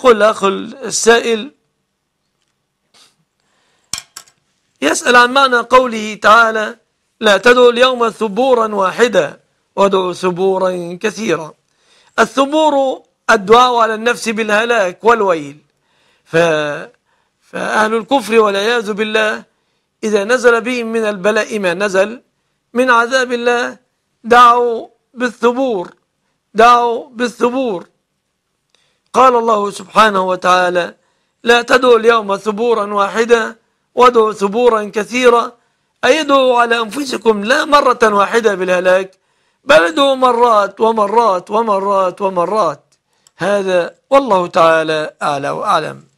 يقول الأخ السائل يسأل عن معنى قوله تعالى لا تدعوا اليوم ثبورا واحدا وادعوا ثبورا كثيرا. الثبور الدعاء على النفس بالهلاك والويل. ف... فأهل الكفر والعياذ بالله إذا نزل بهم من البلاء ما نزل من عذاب الله دعوا بالثبور دعوا بالثبور. قال الله سبحانه وتعالى لا تدعوا اليوم ثبورا واحدا وادعوا ثبورا كثيرا. أي ادعوا على أنفسكم لا مرة واحدة بالهلاك بل ادعوا مرات ومرات ومرات ومرات. هذا والله تعالى أعلى وأعلم.